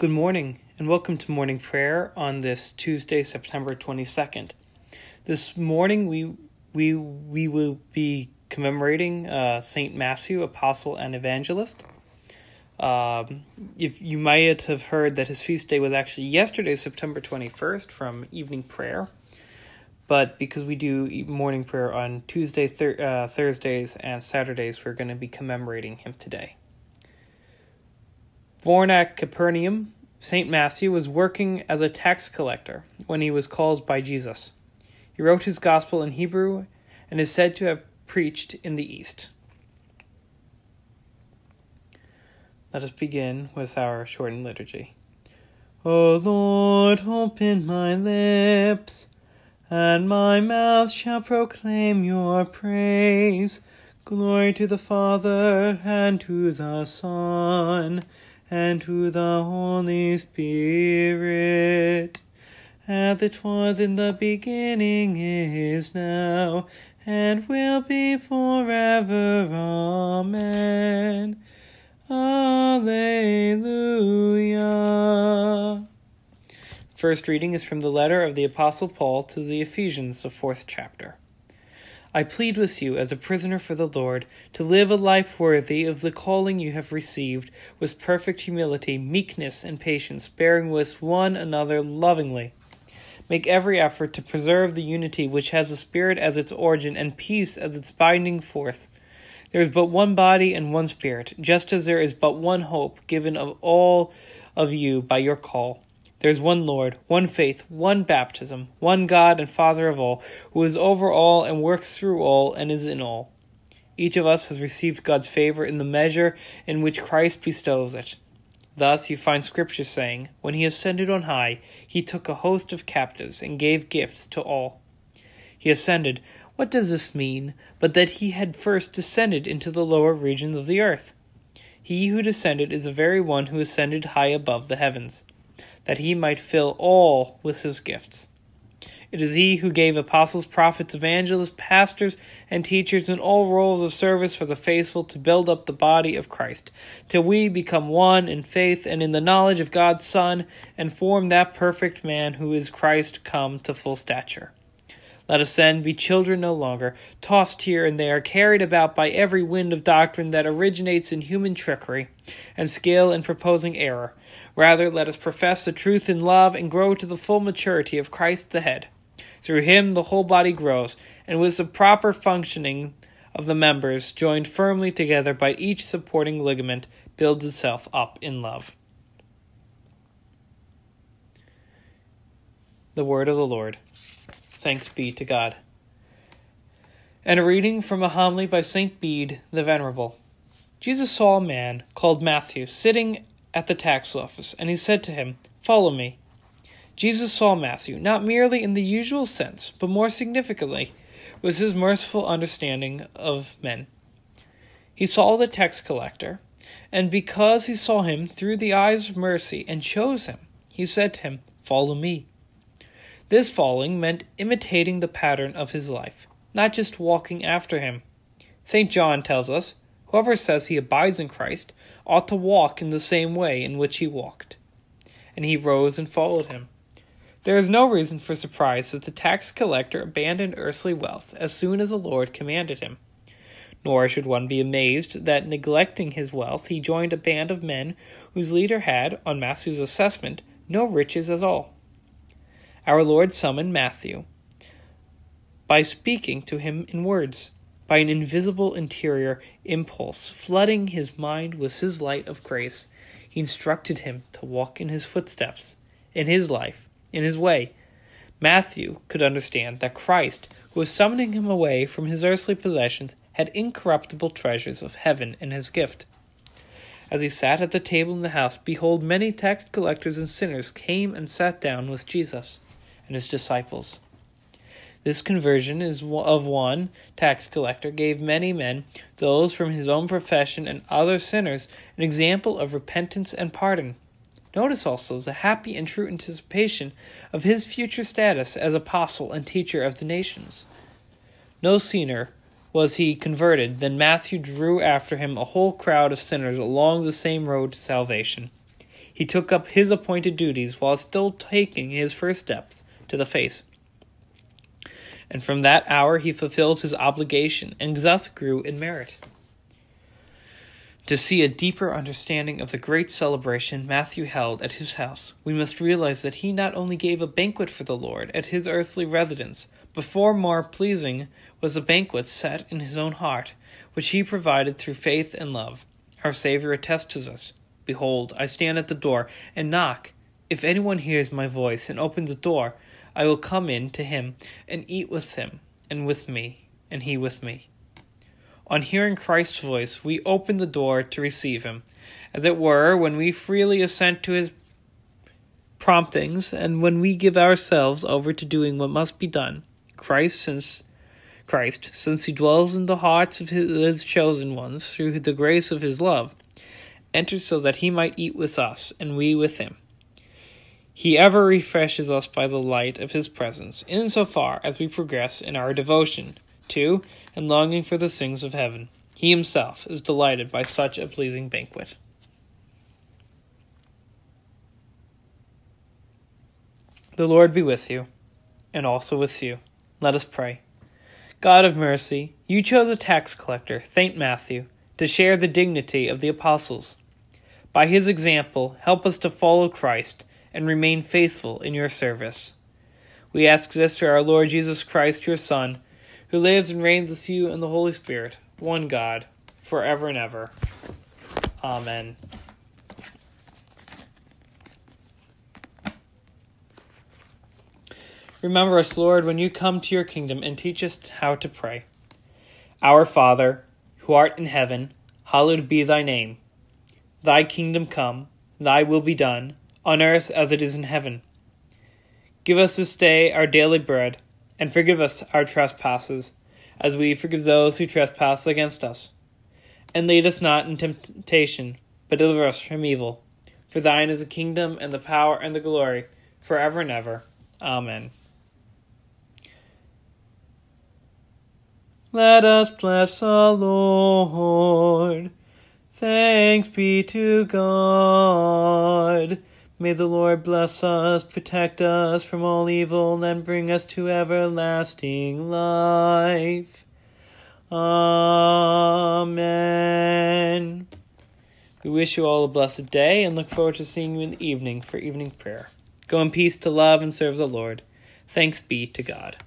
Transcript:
Good morning and welcome to morning prayer on this Tuesday, September 22nd. This morning we we we will be commemorating uh, Saint Matthew, apostle and evangelist. Um, if you might have heard that his feast day was actually yesterday, September 21st, from evening prayer. But because we do morning prayer on Tuesday, thir- uh, Thursdays, and Saturdays, we're going to be commemorating him today. Born at Capernaum, St. Matthew was working as a tax collector when he was called by Jesus. He wrote his gospel in Hebrew and is said to have preached in the East. Let us begin with our shortened liturgy. O Lord, open my lips, and my mouth shall proclaim your praise. Glory to the Father, and to the Son, and to the Holy Spirit, as it was in the beginning, is now, and will be forever. Amen. Alleluia. First reading is from the letter of the Apostle Paul to the Ephesians, the fourth chapter. I plead with you, as a prisoner for the Lord, to live a life worthy of the calling you have received, with perfect humility, meekness, and patience, bearing with one another lovingly. Make every effort to preserve the unity which has the Spirit as its origin and peace as its binding force. There is but one body and one Spirit, just as there is but one hope given of all of you by your call. There is one Lord, one faith, one baptism, one God and Father of all, who is over all and works through all and is in all. Each of us has received God's favor in the measure in which Christ bestows it. Thus you find Scripture saying, When he ascended on high, he took a host of captives and gave gifts to all. He ascended. What does this mean? But that he had first descended into the lower regions of the earth. He who descended is the very one who ascended high above the heavens that he might fill all with his gifts. It is he who gave apostles, prophets, evangelists, pastors, and teachers in all roles of service for the faithful to build up the body of Christ, till we become one in faith and in the knowledge of God's Son, and form that perfect man who is Christ come to full stature. Let us then be children no longer, tossed here and there, carried about by every wind of doctrine that originates in human trickery and skill in proposing error Rather, let us profess the truth in love and grow to the full maturity of Christ the head. Through him the whole body grows, and with the proper functioning of the members, joined firmly together by each supporting ligament, builds itself up in love. The word of the Lord. Thanks be to God. And a reading from a homily by St. Bede the Venerable. Jesus saw a man called Matthew sitting at the tax office, and he said to him, Follow me. Jesus saw Matthew, not merely in the usual sense, but more significantly, was his merciful understanding of men. He saw the tax collector, and because he saw him through the eyes of mercy and chose him, he said to him, Follow me. This following meant imitating the pattern of his life, not just walking after him. St. John tells us, Whoever says he abides in Christ ought to walk in the same way in which he walked. And he rose and followed him. There is no reason for surprise that the tax collector abandoned earthly wealth as soon as the Lord commanded him. Nor should one be amazed that, neglecting his wealth, he joined a band of men whose leader had, on Matthew's assessment, no riches at all. Our Lord summoned Matthew by speaking to him in words by an invisible interior impulse flooding his mind with his light of grace, he instructed him to walk in his footsteps, in his life, in his way. Matthew could understand that Christ, who was summoning him away from his earthly possessions, had incorruptible treasures of heaven in his gift. As he sat at the table in the house, behold, many tax collectors and sinners came and sat down with Jesus and his disciples. This conversion is of one tax collector gave many men, those from his own profession and other sinners, an example of repentance and pardon. Notice also the happy and true anticipation of his future status as apostle and teacher of the nations. No sooner was he converted than Matthew drew after him a whole crowd of sinners along the same road to salvation. he took up his appointed duties while still taking his first steps to the face. And from that hour he fulfilled his obligation and thus grew in merit. To see a deeper understanding of the great celebration Matthew held at his house, we must realize that he not only gave a banquet for the Lord at his earthly residence, but far more pleasing was a banquet set in his own heart, which he provided through faith and love. Our Savior attests to us Behold, I stand at the door and knock. If anyone hears my voice and opens the door, I will come in to him and eat with him, and with me, and he with me. On hearing Christ's voice, we open the door to receive him. As it were, when we freely assent to his promptings, and when we give ourselves over to doing what must be done, Christ, since Christ, since he dwells in the hearts of his, chosen ones through the grace of his love, enters so that he might eat with us, and we with him. He ever refreshes us by the light of his presence, in so far as we progress in our devotion to and longing for the things of heaven. He himself is delighted by such a pleasing banquet. The Lord be with you, and also with you. Let us pray. God of mercy, you chose a tax collector, Saint Matthew, to share the dignity of the apostles. By his example, help us to follow Christ and remain faithful in your service. We ask this through our Lord Jesus Christ, your Son who lives and reigns with you in the Holy Spirit, one God, forever and ever. Amen. Remember us, Lord, when you come to your kingdom and teach us how to pray. Our Father, who art in heaven, hallowed be thy name. Thy kingdom come, thy will be done, on earth as it is in heaven. Give us this day our daily bread and forgive us our trespasses, as we forgive those who trespass against us. And lead us not in temptation, but deliver us from evil. For thine is the kingdom, and the power, and the glory, forever and ever. Amen. Let us bless the Lord. Thanks be to God. May the Lord bless us, protect us from all evil, and bring us to everlasting life. Amen. We wish you all a blessed day and look forward to seeing you in the evening for evening prayer. Go in peace to love and serve the Lord. Thanks be to God.